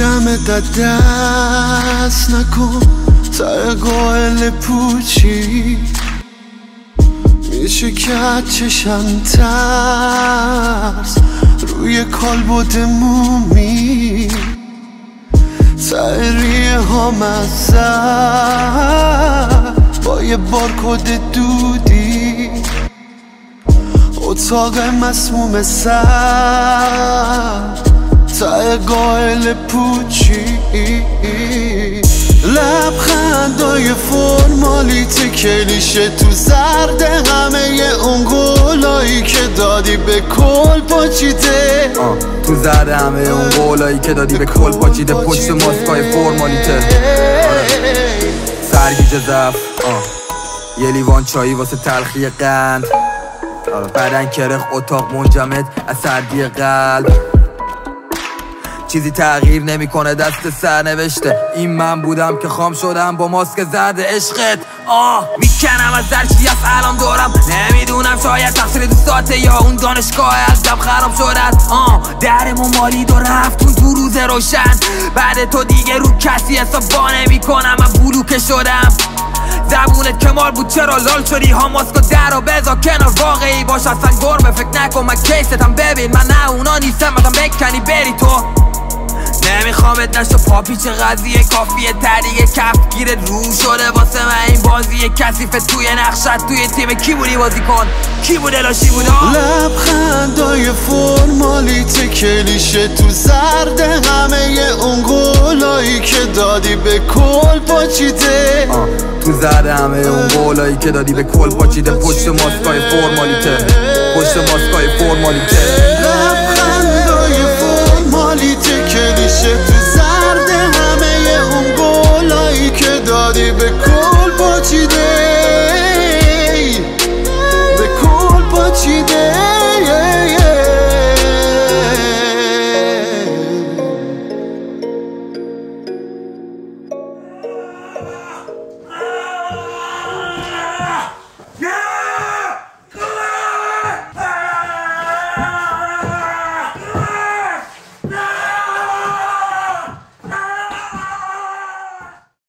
میدم دست نکن. تا قائل پوچی. میشه که چشم ترس. روی کالبد مومی. تایریه ها با یه بارکد دودی. اتاق مسموم سر. تا قائل پوچی. لبخندای فرمالیت کلیشه تو زرد همه اون گلایی که دادی به کل پاچیده. تو زرد همه اون گلایی که دادی به کل پاچیده. پشت ماسکای فرمالیته. آره. سرگیج زف یه لیوان چایی واسه تلخی قند. آره. بدن کرخ اتاق منجمد از سردی قلب. چیزی تغییر نمی‌کنه دست سر نوشته این من بودم که خام شدم با ماسک زرد عشقت. آه می‌کنم از در چی الان دورم نمی‌دونم شاید تقصیر دوستاته یا اون دانشگاه ازم خراب شده آه درمو مالی دو رفت تو روز روشن. بعد تو دیگه رو کسی حساب با نمی‌کنم من بلوکه شدم. زبونت کمال بود چرا لال شدی؟ ها ماسکو در و بزا کنار. واقعی باش اصلا گرمه فکر نکن من کیستم. ببین من نه اونا نیستم مثلا بکنی بری تو. نمیخوامت نشو پاپیچ قضیه کافیه تریه کف گیرت رو شده واسه من این بازی. کسیفه توی نقشت توی تیم. کی بودی بازی کن؟ کی بوده لاشی بوده لبخندای فرمالیت کلیشه تو زرد همه اون گلایی که دادی به کل پاچیده. تو زرد همه اون گلایی که دادی به کل پاچیده. پشت ماسکای فرمالیته پشت ماسکای فرمالیته